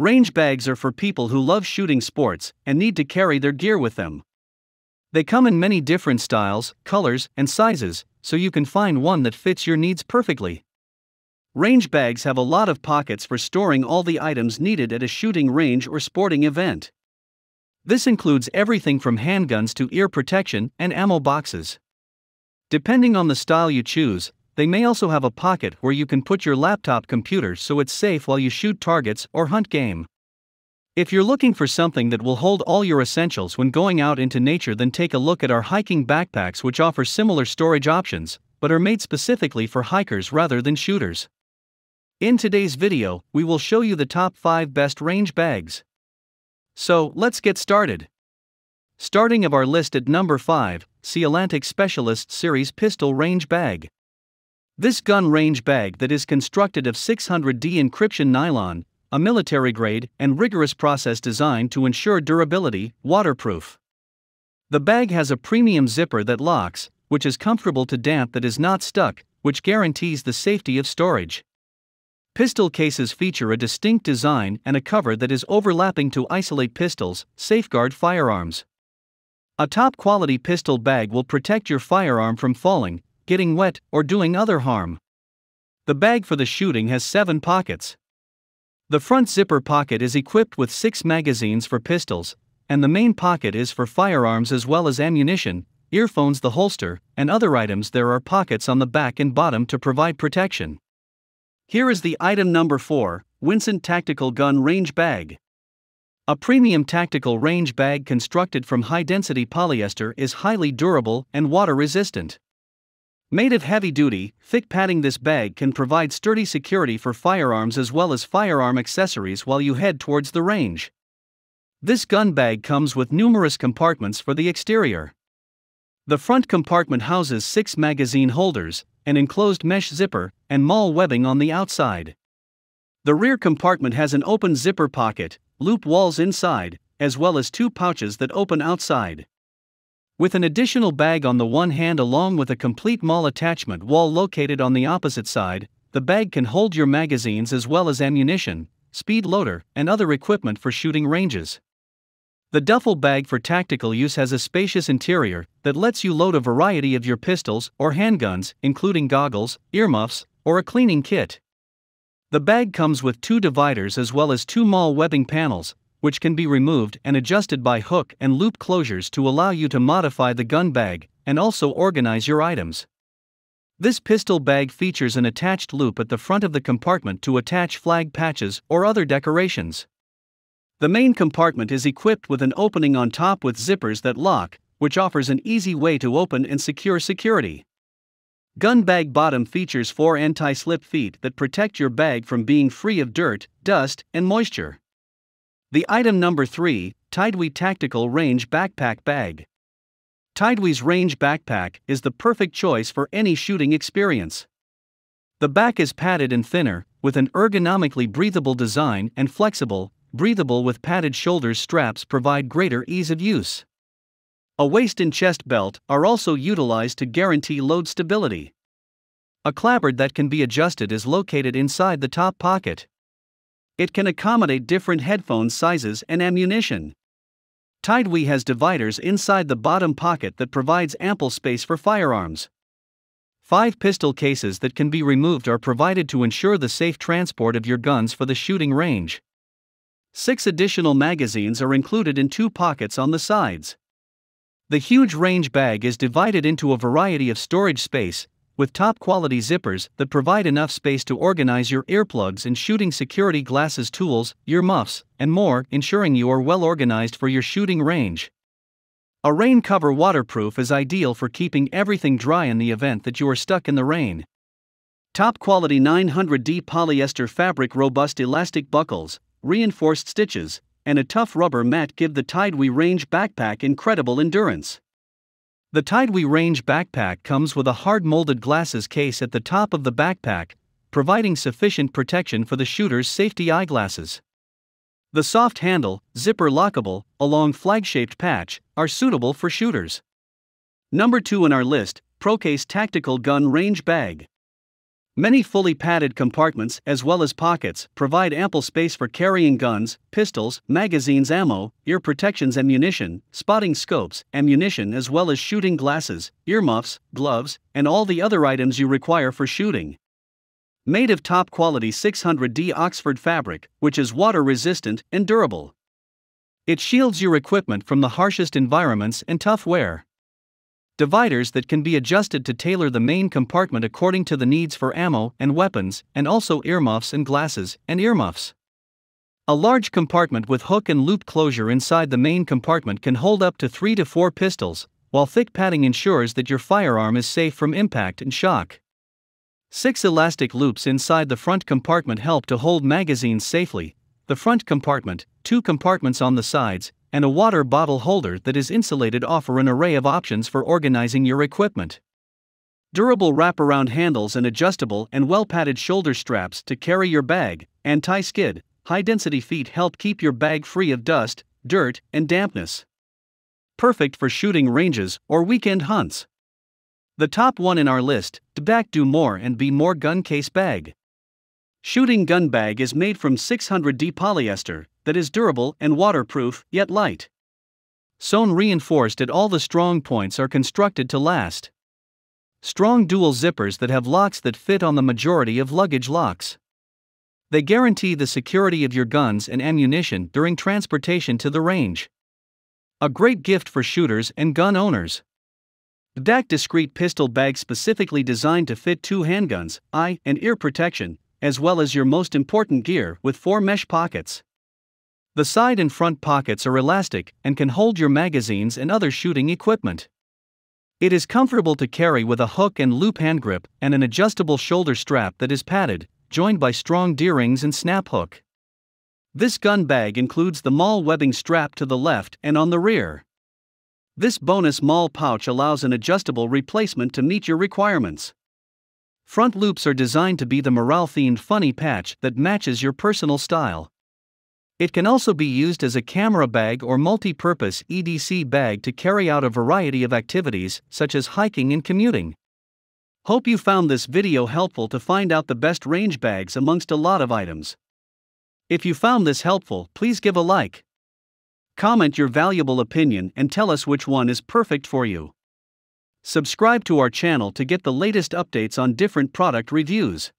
Range bags are for people who love shooting sports and need to carry their gear with them. They come in many different styles, colors, and sizes, so you can find one that fits your needs perfectly. Range bags have a lot of pockets for storing all the items needed at a shooting range or sporting event. This includes everything from handguns to ear protection and ammo boxes. Depending on the style you choose, they may also have a pocket where you can put your laptop computer so it's safe while you shoot targets or hunt game. If you're looking for something that will hold all your essentials when going out into nature, then take a look at our hiking backpacks, which offer similar storage options, but are made specifically for hikers rather than shooters. In today's video, we will show you the top 5 best range bags. So, let's get started. Starting of our list at number 5, SeaLantic Specialist Series Pistol Range Bag. This gun range bag that is constructed of 600D encryption nylon, a military grade and rigorous process designed to ensure durability, waterproof. The bag has a premium zipper that locks, which is comfortable to damp that is not stuck, which guarantees the safety of storage. Pistol cases feature a distinct design and a cover that is overlapping to isolate pistols, safeguard firearms. A top quality pistol bag will protect your firearm from falling, getting wet, or doing other harm. The bag for the shooting has seven pockets. The front zipper pocket is equipped with six magazines for pistols, and the main pocket is for firearms as well as ammunition, earphones, the holster, and other items. There are pockets on the back and bottom to provide protection. Here is the item number 4 Wincent Tactical Gun Range Bag. A premium tactical range bag constructed from high density polyester is highly durable and water resistant. Made of heavy duty, thick padding, this bag can provide sturdy security for firearms as well as firearm accessories while you head towards the range. This gun bag comes with numerous compartments for the exterior. The front compartment houses six magazine holders, an enclosed mesh zipper, and MOLLE webbing on the outside. The rear compartment has an open zipper pocket, loop walls inside, as well as two pouches that open outside. With an additional bag on the one hand, along with a complete MOLLE attachment wall located on the opposite side, the bag can hold your magazines as well as ammunition, speed loader, and other equipment for shooting ranges. The duffel bag for tactical use has a spacious interior that lets you load a variety of your pistols or handguns, including goggles, earmuffs, or a cleaning kit. The bag comes with two dividers as well as two MOLLE webbing panels, which can be removed and adjusted by hook and loop closures to allow you to modify the gun bag and also organize your items. This pistol bag features an attached loop at the front of the compartment to attach flag patches or other decorations. The main compartment is equipped with an opening on top with zippers that lock, which offers an easy way to open and secure security. Gun bag bottom features four anti slip feet that protect your bag from being free of dirt, dust, and moisture. The item number 3 Tidewe Tactical Range Backpack Bag. Tidewe's Range Backpack is the perfect choice for any shooting experience. The back is padded and thinner, with an ergonomically breathable design and flexible, breathable with padded shoulders straps provide greater ease of use. A waist and chest belt are also utilized to guarantee load stability. A clapboard that can be adjusted is located inside the top pocket. It can accommodate different headphone sizes and ammunition. Tidewe has dividers inside the bottom pocket that provides ample space for firearms. Five pistol cases that can be removed are provided to ensure the safe transport of your guns for the shooting range. Six additional magazines are included in two pockets on the sides. The huge range bag is divided into a variety of storage space, with top quality zippers that provide enough space to organize your earplugs and shooting security glasses, tools, ear muffs, and more, ensuring you are well organized for your shooting range. A rain cover waterproof is ideal for keeping everything dry in the event that you are stuck in the rain. Top quality 900D polyester fabric robust elastic buckles, reinforced stitches, and a tough rubber mat give the Tidewe Range backpack incredible endurance. The Tidewe Range backpack comes with a hard molded glasses case at the top of the backpack, providing sufficient protection for the shooter's safety eyeglasses. The soft handle, zipper lockable, along flag shaped patch are suitable for shooters. Number 2 in our list Procase Tactical Gun Range Bag. Many fully padded compartments, as well as pockets, provide ample space for carrying guns, pistols, magazines, ammo, ear protections, and ammunition, spotting scopes, ammunition, as well as shooting glasses, earmuffs, gloves, and all the other items you require for shooting. Made of top quality 600D Oxford fabric, which is water resistant and durable. It shields your equipment from the harshest environments and tough wear dividers that can be adjusted to tailor the main compartment according to the needs for ammo and weapons, and also earmuffs and glasses and earmuffs. A large compartment with hook and loop closure inside the main compartment can hold up to 3 to 4 pistols, while thick padding ensures that your firearm is safe from impact and shock. Six elastic loops inside the front compartment help to hold magazines safely. The front compartment, two compartments on the sides, and a water bottle holder that is insulated offer an array of options for organizing your equipment. Durable wraparound handles and adjustable and well padded shoulder straps to carry your bag, anti skid, high density feet help keep your bag free of dust, dirt, and dampness. Perfect for shooting ranges or weekend hunts. The top one in our list, DBTAC Do More and Be More Gun Case Bag. Shooting gun bag is made from 600D polyester, that is durable and waterproof, yet light. Sewn reinforced at all the strong points are constructed to last. Strong dual zippers that have locks that fit on the majority of luggage locks. They guarantee the security of your guns and ammunition during transportation to the range. A great gift for shooters and gun owners. DAC discreet pistol bag specifically designed to fit two handguns, eye and ear protection, as well as your most important gear with four mesh pockets. The side and front pockets are elastic and can hold your magazines and other shooting equipment. It is comfortable to carry with a hook and loop hand grip and an adjustable shoulder strap that is padded, joined by strong D-rings and snap hook. This gun bag includes the MOLLE webbing strap to the left and on the rear. This bonus MOLLE pouch allows an adjustable replacement to meet your requirements. Front loops are designed to be the morale themed funny patch that matches your personal style. It can also be used as a camera bag or multi purpose EDC bag to carry out a variety of activities, such as hiking and commuting. Hope you found this video helpful to find out the best range bags amongst a lot of items. If you found this helpful, please give a like. Comment your valuable opinion and tell us which one is perfect for you. Subscribe to our channel to get the latest updates on different product reviews.